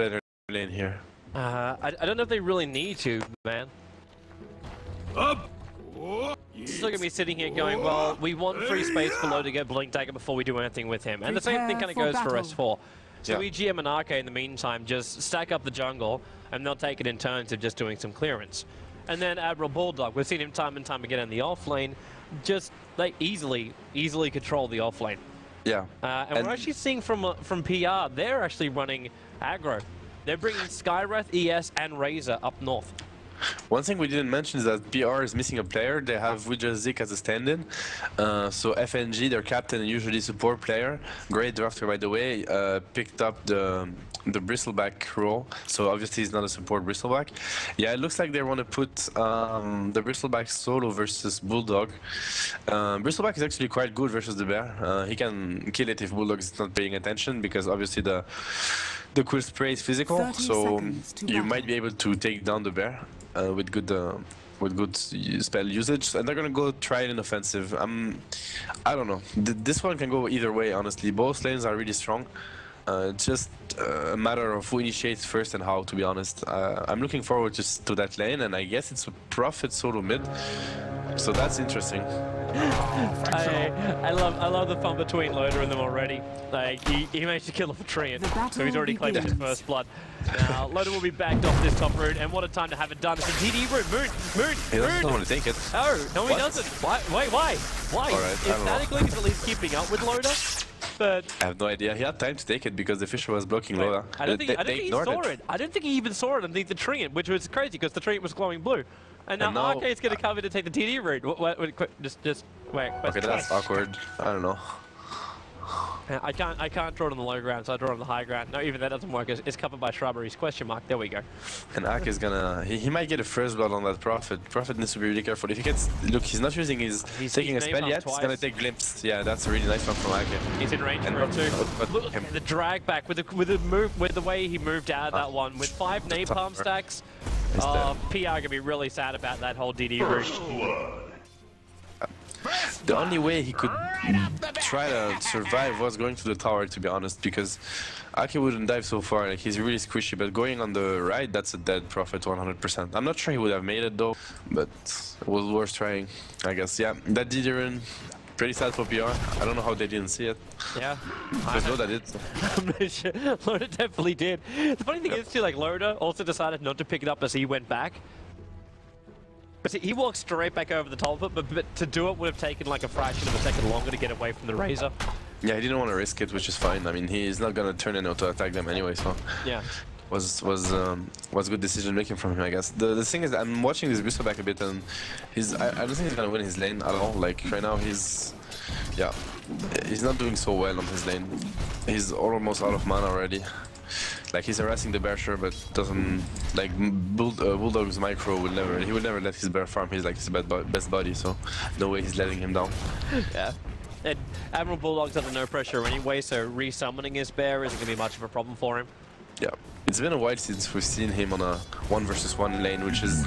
better lane here. Uh, I, I don't know if they really need to, man. Up. Still gonna be sitting here going, well, we want free space below to get Blink Dagger before we do anything with him. And the same thing kind of goes for for S4. So Yeah. EGM and Akke in the meantime just stack up the jungle and they'll take it in turns of just doing some clearance. And then Admiral Bulldog, we've seen him time and time again in the off lane, just they easily, easily control the off lane. Yeah. Uh, and, And- we're actually seeing from uh, from PR, they're actually running aggro. They're bringing Skywrath, ES, and Razor up north. One thing we didn't mention is that PR is missing a player. They have Widja Zik as a stand-in. Uh, so FNG, their captain and usually support player, great drafter by the way, uh, picked up the the bristleback role. So obviously he's not a support bristleback. Yeah, it looks like they want to put um, the bristleback solo versus Bulldog. Um, bristleback is actually quite good versus the bear. Uh, he can kill it if Bulldog is not paying attention because obviously the the quill spray is physical, so you might be able to take down the bear uh, with good uh, with good spell usage, and they're gonna go try it in offensive. Um, I don't know. Th- this one can go either way. Honestly, both lanes are really strong. Uh, it's just uh, a matter of who initiates first and how. To be honest, uh, I'm looking forward to, s- to that lane, and I guess it's a Prophet solo mid. So that's interesting. I, I love I love the fun between Loda and them already. Like he, he managed to kill off a tree, so he's already claimed his first blood. Now Loda will be backed off this top route, and what a time to have it done! It's a DD rune, Moon, Moon, He doesn't Moon. want to take it. Oh no, he What? doesn't. Why? Wait, why? Why? All right, I If. Static Link is at least keeping up with Loda, but I have no idea. He had time to take it because the Fissure was blocking Loda. I don't think They- I don't think he saw it. I don't think he even saw it underneath the tree, which was crazy because the tree was glowing blue. And now, And now- Akke's going to come in to take the DD rune. Wait, wait, wait, quick, just, just wait. wait, Okay, that's awkward. I don't know. Uh, I can't I can't draw it on the low ground, so I draw it on the high ground. No, even that doesn't work. It's, it's covered by shrubberies. Question mark. There we go. And Akke is gonna. He, he might get a first blood on that Prophet. Prophet needs to be really careful. If he gets. Look, he's not using his. He's- taking a spell yet. He's gonna take Glimpse. Yeah, that's a really nice one from Akke. He's in range And for it too. but- Look him- the drag back with the with the move with the way he moved out of that ah. one with five napalm stacks. Is Oh, PR gonna be really sad about that whole DD rune. The only way he could try to survive was going to the tower, to be honest, because Akke wouldn't dive so far. Like he's really squishy, but going on the right, that's a dead Prophet 100%. I'm not sure he would have made it though, but it was worth trying, I guess. Yeah, that did run. Pretty sad for PR. I don't know how they didn't see it. Yeah. Loda did. I'm not sure. Loda definitely did. The funny thing is too, like Loda also decided not to pick it up as he went back. But see, he walked straight back over the top of it, but, but to do it would have taken like a fraction of a second longer to get away from the Razor. Yeah, he didn't want to risk it, which is fine. I mean, he's not gonna turn in auto attack them anyway, so Yeah. Was was um, was good decision making from him, I guess. The the thing is, I'm watching this Bristol back a bit, and he's I, I don't think he's gonna win his lane at all. Like right now, he's yeah, he's not doing so well on his lane. He's almost out of mana already. Like he's harassing the bear sure, but doesn't like Bull, uh, Bulldog's micro will never he will never let his bear farm. He's like his best buddy, so no way he's letting him down. Yeah. And Admiral Bulldog's under no pressure anyway, so resummoning his bear isn't going to be much of a problem for him. Yeah, it's been a while since we've seen him on a one versus one lane, which is,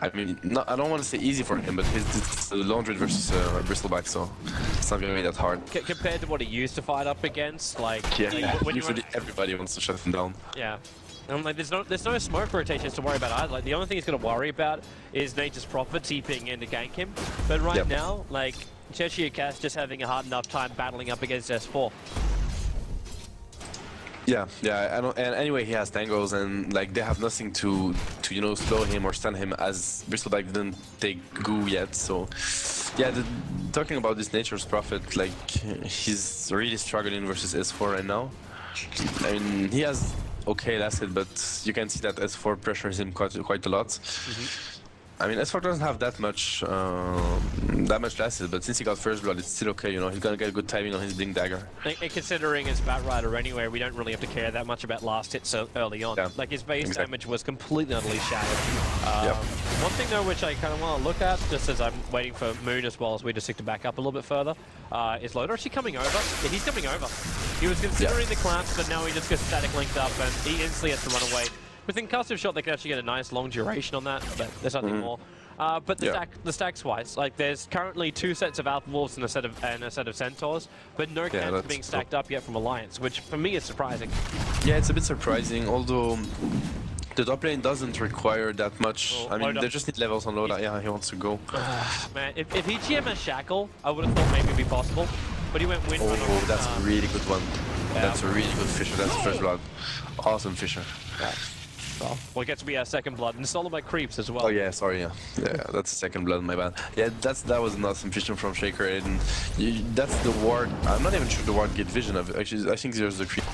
I mean, not, I don't want to say easy for him, but his it's a Laundry versus uh, Bristleback, so it's not gonna be that hard. C compared to what he used to fight up against, like, Yeah, like, when you usually everybody wants to shut him down. Yeah. And like, there's no there's no smoke rotations to worry about either. Like, the only thing he's going to worry about is Nature's Prophet TPing in to gank him. But right Yep. now, like, Cheshire Cat just having a hard enough time battling up against S4. Yeah, yeah. I don't, and anyway, he has tangles, and like they have nothing to, to you know, slow him or stun him. As Bristleback didn't take Goo yet, so yeah. The, talking about this Nature's Prophet, like he's really struggling versus S4 right now. I mean, he has okay last hit, but you can see that S4 pressures him quite quite a lot. Mm-hmm. I mean, S4 doesn't have that much uh, that much hit, but since he got first blood, it's still okay. You know, he's gonna get a good timing on his Blink Dagger. And and considering it's Batrider anyway, we don't really have to care that much about last hits so early on. Yeah, Like his base exactly. damage was completely utterly shattered. Um, Yep. One thing though which I kind of want to look at, just as I'm waiting for Moon as well as we just stick to back up a little bit further, uh, is Loda actually coming over? Yeah, he's coming over. He was considering the collapse, but now he just gets static linked up and he instantly has to run away. With concussive shot, they can actually get a nice long duration on that, but there's nothing Mm-hmm. more. Uh, but the, Yeah. stack, the stacks wise, like there's currently two sets of Alpha Wolves and a set of and a set of Centaurs, but no camps are that's being cool. stacked up yet from Alliance, which for me is surprising. Yeah, it's a bit surprising, although the top lane doesn't require that much. Oh, I mean, Loda. they just need levels on Loda. Yeah, he wants to go. Man, if, if EGM has Shackle, I would have thought maybe it'd be possible, but he went Wind Runner Oh, that's uh, a really good one. yeah. That's a really good Fissure. That's first blood. Awesome Fissure. Well, well, it gets to be our second blood, and it's all about creeps as well. Oh yeah, sorry. Yeah, yeah, that's second blood. My bad. Yeah, that's that was an awesome Fissure from Shaker, and you, that's the ward. I'm not even sure the ward get vision of it. Actually, I think there's the creep.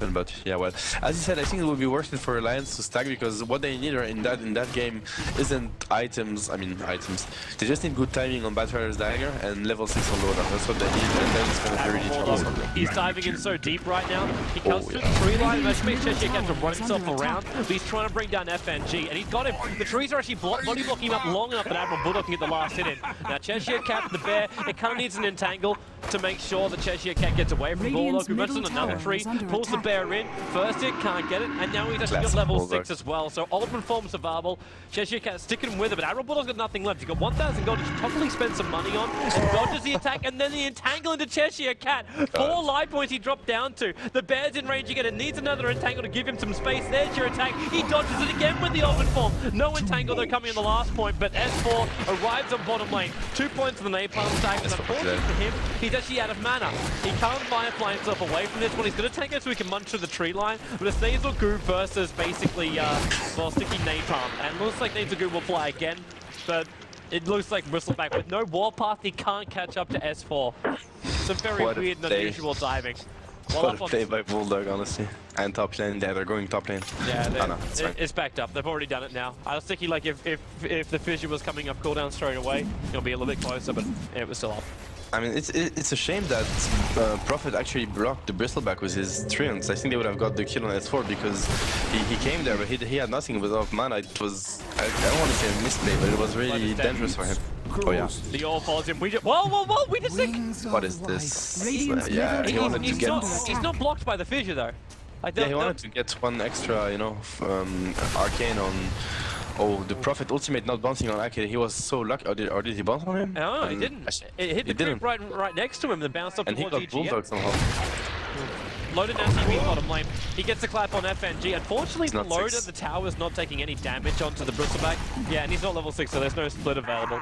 But yeah, well, as you said, I think it would be worth it for Alliance to stack because what they need in that in that game isn't items. I mean items. They just need good timing on Batrider's dagger and level six on Loda. That's what they need, and then it's gonna be really oh, troublesome. He's diving in so deep right now. He oh, comes Oh, yeah. the tree line. Makes Cheshire Cat to run himself around. But he's trying to bring down FNG, and he's got him. The trees are actually body blocking him up long enough that Admiral Bulldog can get the last hit in. Now Cheshire Cat, the bear, it kind of needs an entangle to make sure that Cheshire Cat gets away from Bulldog, Radiant's who runs on another tower tree, is under pulls the bear in. First hit, can't get it, and now he's actually got level Bulldog. 6 as well. So Ultimate Form survival. Cheshire Cat sticking with it, but Admiral Bulldog's got nothing left. He's got 1,000 gold, he should probably spend some money on, and dodges the attack, and then the entangle into Cheshire Cat. Four life points he dropped down to. The bear's in range again, it needs another entangle to give him some space. There's your attack. He dodges it again with the Ultimate Form. No entangle though coming in the last point, but S4 arrives on bottom lane. Two points for the Napalm stack, and That's what unfortunately for him, he's actually out of mana. He can't firefly himself away from this one. He's going to take it so he can munch through the tree line, but it's Nasal Goo versus basically, uh, well, Sticky Napalm. And looks like Nasal Goo will fly again, but it looks like Bristleback with no warpath, he can't catch up to S4. It's a very What weird and unusual diving. Well, What a play by Bulldog, honestly. And top lane, yeah, they're going top lane. Yeah, oh, no, it's it- it's backed up. They've already done it now. I was thinking like if if if the fissure was coming up cooldown straight away, it'll be a little bit closer, but it was still up. I mean, it's it's a shame that uh, Prophet actually blocked the Bristleback with his treants. I think they would have got the kill on S4 because he, he came there, but he, he had nothing without mana. It was, I, I don't want to say a misplay, but it was really dangerous for him. Oh yeah. The all follows him. We just whoa whoa whoa! We just think What is this? Radiant's Uh, yeah, middle he tower wanted to he's, get. not he's not blocked by the fissure though. Like, Yeah, they'll- he wanted to get one extra, you know, um, arcane on. Oh, the Prophet ultimate not bouncing on Akke. He was so lucky. Or did, or did he bounce on him? No, he Um, didn't. It hit the he creep right right next to him, then bounced up And he towards got Bulldog EGM. somehow. Loaded now TV bottom lane. He gets a clap on FNG. Unfortunately He's for not Loda, six. the tower's not taking any damage onto the Bristleback. Yeah, and he's not level 6, so there's no split available.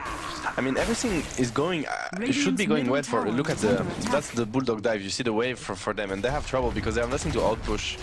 I mean, everything is going. Uh, it should be going middle well for. Look at is the. attack. That's the bulldog dive. You see the wave for, for them, and they have trouble because they have nothing to outpush.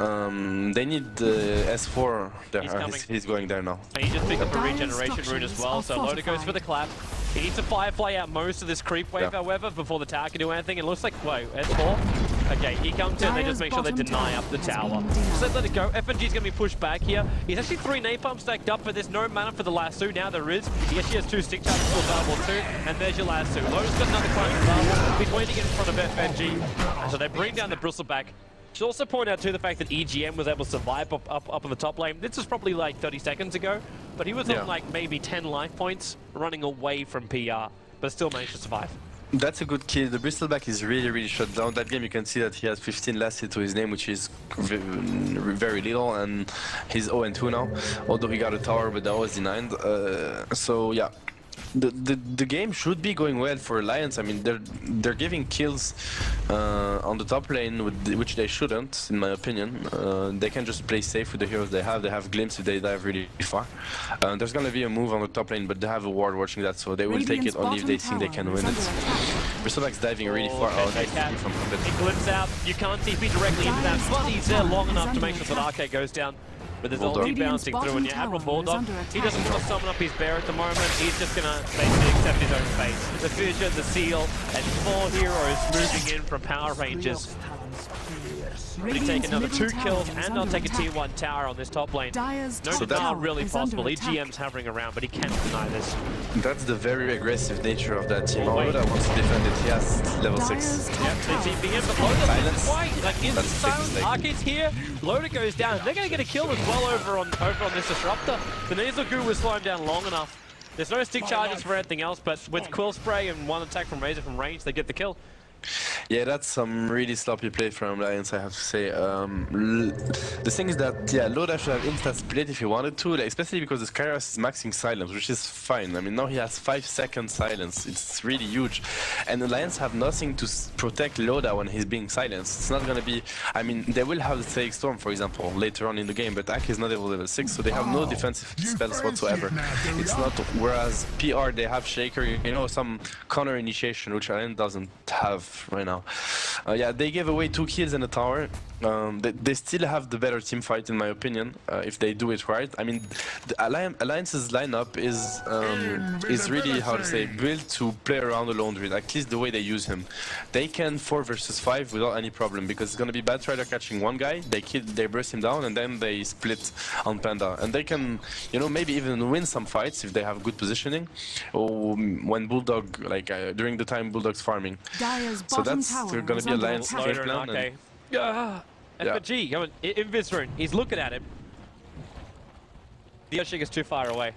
Um, they need the S4. There, He's uh, coming. he's, he's going there now. And he just picked up a regeneration rune as well, so Loda goes for the clap. He needs to Firefly out most of this creep wave, Yeah. however, before the tower can do anything. It looks like, whoa, S4? Okay, he comes in, they just make sure they deny up the tower. been. So they let it go. FNG's gonna be pushed back here. He's actually three napalm stacked up, but there's no mana for the lasso. Now there is. He actually has two stick charges still available too, and there's your lasso. Loda's got another clone available. He's waiting to get in front of FNG. So they bring down the bristleback. Should also point out too the fact that EGM was able to survive up, up, up on the top lane. This was probably like 30 seconds ago, but he was Yeah. on like maybe 10 life points running away from PR, but still managed to survive. That's a good kill. The Bristleback is really, really shut down. That game, you can see that he has 15 last hit to his name, which is very little, and he's 0-2 now. Although he got a tower, but that was denied. Uh, so yeah, the, the the game should be going well for Alliance. I mean, they're they're giving kills uh, on the top lane, with the- which they shouldn't, in my opinion. Uh, they can just play safe with the heroes they have. They have glimpse if they dive really far. Uh, there's gonna be a move on the top lane, but they have a ward watching that, so they will take it only if they think they can win it. under attack. Bristleback's diving really Oh, far out. okay, Nice Cat. TP from Prophet. He glimpses out. You can't TP directly into that, but he's there long enough to make sure that Akke goes down. But there's Bulldog. Radiant's bouncing through, and Admiral tower is Bulldog, he doesn't want to summon up his bear at the moment. He's just gonna basically accept his own fate. The Fissure, the Seal, and four heroes moving in from Power Rangers. But he take another two kills and under they'll take a attack. tier 1 tower on this top lane. Dire's No So that- denial really possible. attack. EGM's hovering around, but he can't deny this. That's the very aggressive nature of that team. Oh, wait. Loda wants to defend it. He has level Dire's 6. top Yep, they TPing in, but Loda Silence. why? Like instant That's a big silence. Akke's here. Loda goes down. They're gonna get a kill as well over on over on this disruptor. The nasal goo was slowing down long enough. There's no stick charges for anything else, but with quill spray and one attack from Razor from range, they get the kill. Yeah, that's some really sloppy play from Lions, I have to say. Um, the thing is that, yeah, Loda should have instant split if he wanted to, like, especially because the Skywrath is maxing silence, which is fine. I mean, now he has 5 seconds silence. It's really huge. And the Lions have nothing to protect Loda when he's being silenced. It's not gonna be... I mean, they will have the Aesthetic Storm, for example, later on in the game, but Ak is not level level 6, so they have no defensive spells whatsoever. It's not... Whereas PR, they have Shaker, you know, some counter initiation, which Lion doesn't have right now. Uh, yeah, they gave away two kills in the tower. Um, they, they, still have the better team fight, in my opinion, uh, if they do it right. I mean, the Alliance's lineup is um, is really, how to say, built to play around the Druid, at least the way they use him. They can 4 versus 5 without any problem, because it's going to be Batrider catching one guy, they kill, they burst him down, and then they split on Panda. And they can, you know, maybe even win some fights if they have good positioning, or when Bulldog, like, uh, during the time Bulldog's farming. So that's They're going to be Alliance game plan. Okay. Yeah. FG, come on, Invis rune. He's looking at him. The Yoshik is too far away.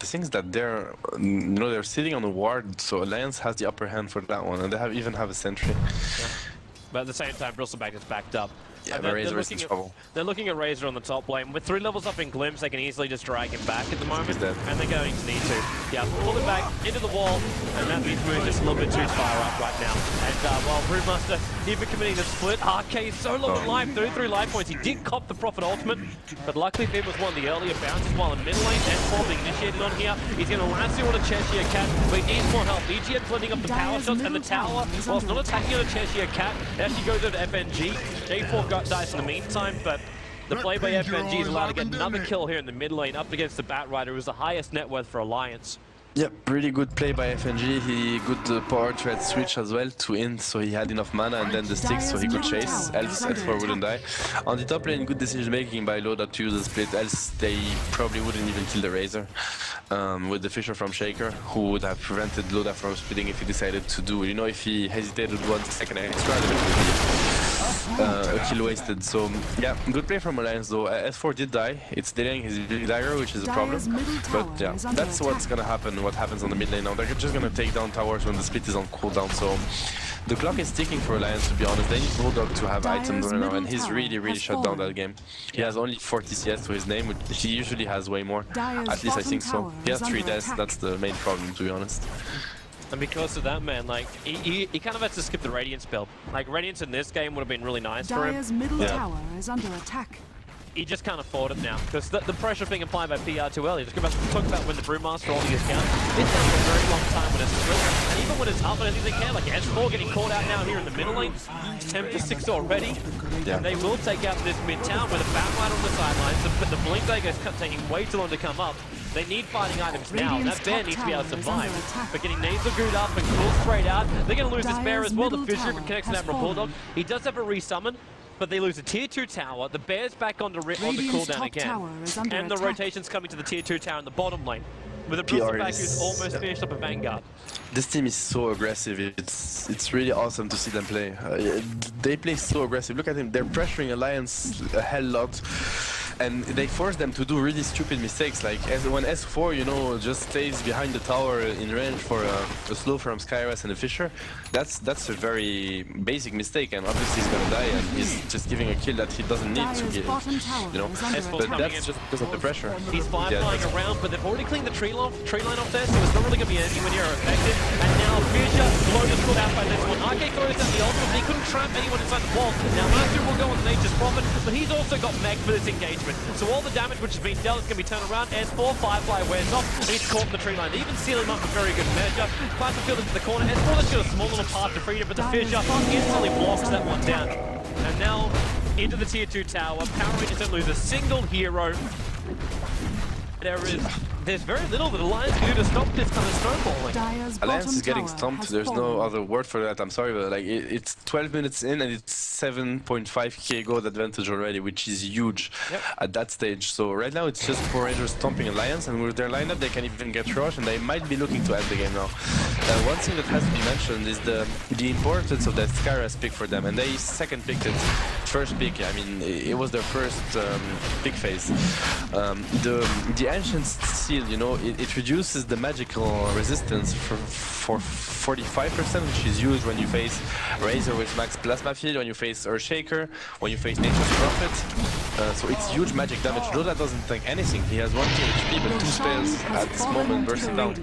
The thing is that they're, you know, they're sitting on the ward, so Alliance has the upper hand for that one, and they have even have a sentry. Yeah. But at the same time, Bristleback is backed up. Yeah, they're, they're, looking at, trouble. they're looking at Razor on the top lane. With three levels up in Glimpse, they can easily just drag him back at the moment. And they're going to need to. Yeah, pull him back into the wall, and that means we're just a little bit too far up right now. And uh, while Brewmaster, even committing the split, Akke is so low oh. in life, 33 life points. He did cop the Prophet Ultimate, but luckily Fib was one of the earlier bounces while in mid lane. S4 being initiated on here. He's going to lasso on a Cheshire Cat, but he needs more help. EGM blending up the power shots, and the tower, whilst not attacking on a Cheshire Cat, it actually goes over to FNG. S4 got dice in the meantime but the play by FNG is allowed to get another kill here in the mid lane up against the Batrider, who's the highest net worth for Alliance. Yep, pretty good play by FNG. He got the power thread switch as well to in, so he had enough mana and then the sticks so he could chase, else S4 wouldn't die. On the top lane, good decision making by Loda to use the split, else they probably wouldn't even kill the Razor. Um, with the Fissure from Shaker, who would have prevented Loda from splitting if he decided to do it. You know, if he hesitated one second extra, uh, a kill wasted. So yeah, good play from Alliance though. Uh, S4 did die. It's delaying his dagger, which is a problem. But yeah, that's what's gonna happen. What happens on the mid lane now? They're just gonna take down towers when the split is on cooldown. So the clock is ticking for Alliance. To be honest, they need Bulldog to have items right now, and he's really, really shut down that game. He has only 40 CS to his name, which he usually has way more. At least I think so. He has three deaths. That's the main problem, to be honest. And because of that, man, like, he, he, he, kind of had to skip the Radiance build. Like, Radiance in this game would have been really nice Dire's for him. middle yeah. tower is under attack. He just can't afford it now, because the, the, pressure being applied by PR too early. Just about, talk about when the Brewmaster holding his count. It's down for a very long time when it's still. And even when it's up and anything can, like S4 getting caught out now here in the middle lane. 10 to 6 already. Yeah. And they will take out this mid town with a Batlight on the sidelines. But the Blink Dagger is taking way too long to come up. They need fighting items now. That bear needs to be able to survive. But getting Nasal Goo up and Cool straight out, they're going to lose this bear as well. The Fissure connects an Admiral Bulldog. He does have a resummon, but they lose a tier 2 tower. The bear's back on the, on the cooldown again. And the attack. rotation's coming to the tier 2 tower in the bottom lane. With a back who's almost yeah. finished up a Vanguard. This team is so aggressive. It's it's really awesome to see them play. Uh, they play so aggressive. Look at them. They're pressuring Alliance a hell lot and they force them to do really stupid mistakes like as when S4 you know just stays behind the tower in range for a, a slow from Skywrath and a Fissure, that's that's a very basic mistake and obviously he's gonna die and he's just giving a kill that he doesn't need to give you know? but that's just because of the pressure. He's fire yeah. flying around but they've already cleaned the tree, off, tree line off there so it's not really gonna be anywhere near effective Fissure Lotus caught out by this one Akke throws out the ultimate he couldn't trap anyone inside the wall now Master will go on Nature's Prophet but he's also got Meg for this engagement so all the damage which has been dealt is going to be turned around. S4, Firefly wears off, he's caught in the tree line. They even seal him up with very good measure. Field into the corner. S4 has got a small little path to freedom, but the Fissure instantly blocks that one down. And now into the tier 2 tower. Power Rangers don't lose a single hero. There is there's very little that Alliance can do to stop this kind of snowballing. Alliance is getting stomped. there's fallen. no other word for that, I'm sorry, but like it, it's 12 minutes in and it's 7.5k gold advantage already, which is huge yep. at that stage. So right now it's just Power Rangers stomping Alliance and with their lineup they can even get rushed and they might be looking to end the game now. Uh, one thing that has to be mentioned is the the importance of that Skywrath pick for them and they second picked it. First pick, I mean, it was their first um, pick phase. Um, the, the Ancients see shield, you know, it, it reduces the magical resistance for for 45%, which is used when you face Razor with max plasma field, when you face Earthshaker, when you face Nature's Prophet. Uh, so it's huge magic damage. Loda doesn't tank anything. He has 1k but two spells at this moment bursting down.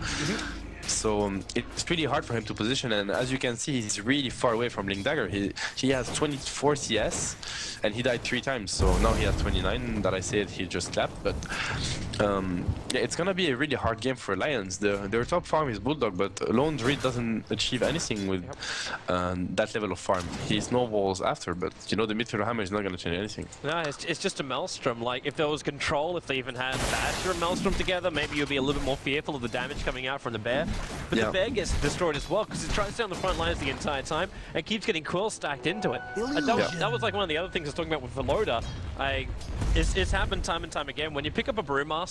So um, it's pretty hard for him to position, and as you can see, he's really far away from Blink Dagger. He he has 24 CS, and he died three times. So now he has 29. That I said he just clapped, but um, yeah, it's gonna be a really hard game for Lions. The, their top farm is Bulldog, but Lone Druid doesn't achieve anything with um, that level of farm. He snowballs after, but you know the midfielder hammer is not gonna change anything. No, it's, it's just a Maelstrom. Like, if there was control, if they even had Basher and Maelstrom together, maybe you'd be a little bit more fearful of the damage coming out from the Bear. But Yeah. the Bear gets destroyed as well, because it tries to stay on the front lines the entire time, and keeps getting Quill stacked into it. And that, was, Yeah. that was like one of the other things I was talking about with Veloda. I, it's, it's happened time and time again. When you pick up a Brewmaster,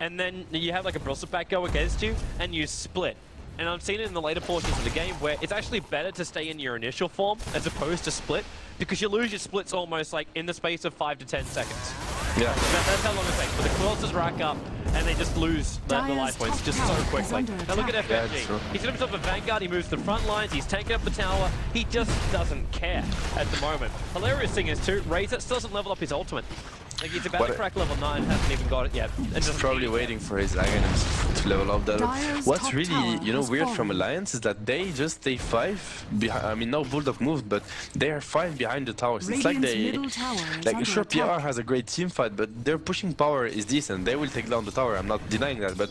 and then you have like a Bristleback go against you, and you split. And I've seen it in the later portions of the game where it's actually better to stay in your initial form as opposed to split, because you lose your splits almost like in the space of 5 to 10 seconds. Yeah. That, that's how long it takes. But the quills just rack up, and they just lose the, the life points just so tower is quickly. Now look at attack. Yeah, it's true. FNG. He's got himself a Vanguard, he moves the front lines, he's taking up the tower. He just doesn't care at the moment. Hilarious thing is too, Razor still doesn't level up his ultimate. Like he's about What to a- crack level 9, hasn't even got it yet. And He's doesn't probably need it. waiting for his Aghanim's to level up that. Dire's What's really, you know, has weird from. Alliance is that they just stay five behind. I mean, no Bulldog moved, but they are five behind the towers. it's like Radiant's they, middle tower is like under sure, PR has a great team fight, but their pushing power is decent. They will take down the tower. I'm not denying that, but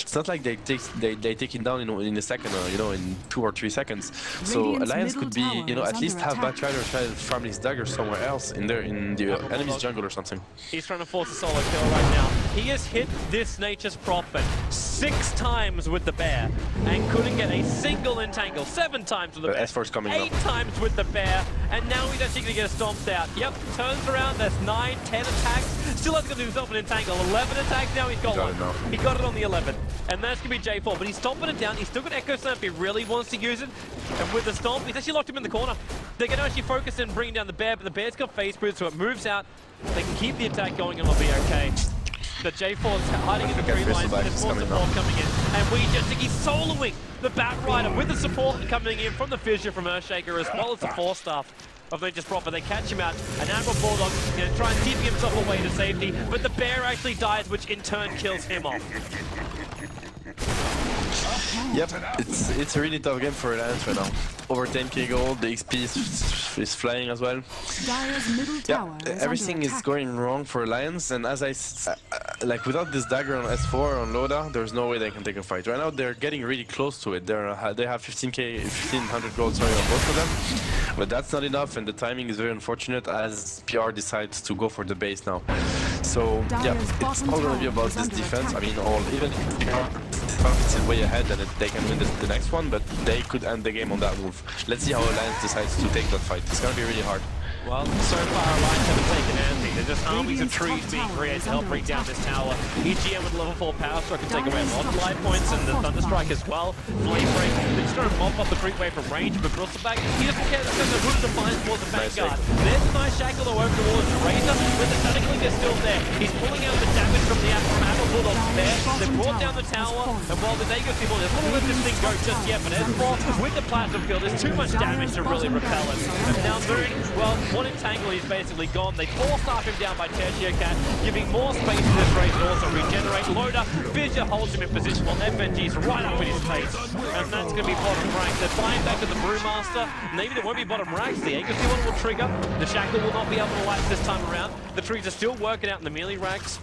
it's not like they take they, they take it down in, in a second or you know in two or three seconds. So Radiant's Alliance could be, you know, at least under have attack. Batrider try to farm his dagger somewhere else in there in the uh, enemy's jungle or something. He's trying to force a solo kill right now. He has hit this Nature's Prophet six times with the bear and couldn't get a single entangle. Seven times with the The bear. S4 is coming Eight up. times with the bear. And now he's actually going to get a stomped out. Yep, turns around. That's nine, ten attacks. Still hasn't got himself an entangle. 11 attacks now. He's got, Got one. it. He got it on the 11th. And that's going to be S4. But he's stomping it down. He's still got Echo Slam if he really wants to use it. And with the stomp, he's actually locked him in the corner. They're going to actually focus in bringing down the bear. But the bear's got face boost, so it moves out. They can keep the attack going and it'll be okay. The S4 is hiding in the tree lines. Bristleback There's more coming support now. coming in. And we just think he's soloing the Bat Rider with the support coming in from the Fissure from Earthshaker as well as the Force Staff of Nature's Prophet. They catch him out. And Admiral Bulldog is going to try and keep himself away to safety. But the bear actually dies, which in turn kills him off. Yep, it's it's a really tough game for Alliance right now. Over 10k gold, the XP is, is flying as well. Yeah, everything is going wrong for Alliance, and as I uh, like without this dagger on S4 on Loda, there's no way they can take a fight. Right now, they're getting really close to it. They're uh, they have 15k, 1500 gold sorry on both of them, but that's not enough, and the timing is very unfortunate as PR decides to go for the base now. So yeah, it's all gonna be about this defense. I mean, all even if PR is way ahead, and they can win the, next one, but they could end the game on that move. Let's see how Alliance decides to take that fight. It's gonna be really hard. Well, so far Alliance haven't taken anything. There's just armies of Radiant's trees being created to help break down this tower. EGM with level 4 power stroke can take away a lot of life points and the are Thunderstrike fortified. as well. Flame break. They're just trying to mop up the creep wave from range, but Bristleback, he doesn't care. That's the root of defiance towards the Nice Vanguard. There's a nice shackle though over towards the Razor, but the Sonic Link is still there. He's pulling out the damage from the from Admiral Bulldog's there. They've brought down the tower, and while the Dagos people, there's not let this thing go just yet, but S4 with the Platinum kill, there's too much damage to really repel it. And now Moon, well, one entangle, he's basically gone. They force off him down by Tertia Cat, giving more space to this race and also regenerate. Loda, Fissure holds him in position while FNG's right up in his face. And that's going to be bottom rank. They're flying back to the Brewmaster. Maybe there won't be bottom ranks. The Aegis one will trigger. The Shackle will not be able to lapse this time around. The trees are still working out in the melee ranks.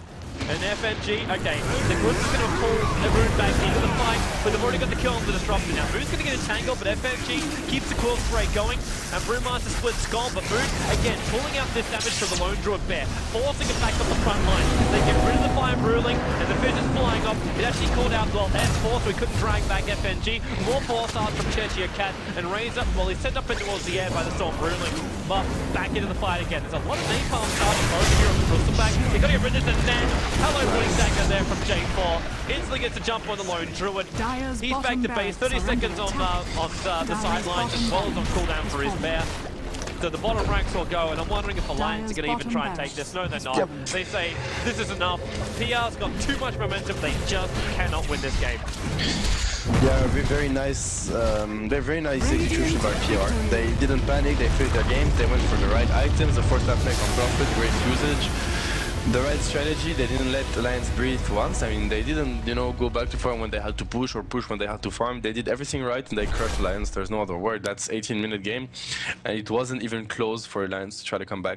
And FNG, okay, the is going to pull the Rune back into the fight, but they've already got the kill on the Disruptor now. Moon's going to get entangled, but FNG keeps the Quill Spray going, and Brewmaster splits Skull, but Moon, again, pulling out this damage to the Lone Druid Bear, forcing it back up the front line. They get rid of the Fire Ruling, and the is flying off. It actually called out, well, S4, so he couldn't drag back FNG. More Force Arts from Cheshire Cat, and Razor, well, he's sent up towards the air by the Storm Ruling, but back into the fight again. There's a lot of napalm charging over here on the Bristleback. They got to get rid of the Nen. Hello, Dagger there from S4. Instantly gets a jump on the Lone Druid. Dire's He's back to base. 30 seconds on, uh, on uh, the sidelines as well as on cooldown for his bear. The, the bottom ranks will go, and I'm wondering if Alliance are going to even try and take this. No, they're not. Yep. They say, this is enough. PR's got too much momentum, they just cannot win this game. Yeah, very, very nice. Um, they're very nice execution by PR. They didn't panic. They played their game. They went for the right items. The first attack on profit, great usage. The right strategy. They didn't let Lions breathe once. I mean, they didn't, you know, go back to farm when they had to push or push when they had to farm. They did everything right and they crushed Lions. There's no other word. That's 18 minute game, and it wasn't even close for Lions to try to come back.